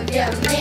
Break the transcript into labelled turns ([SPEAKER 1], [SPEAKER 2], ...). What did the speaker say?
[SPEAKER 1] yeah.